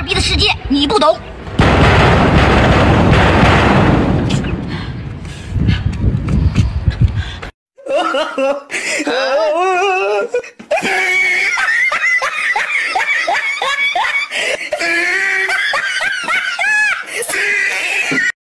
二逼的世界，你不懂。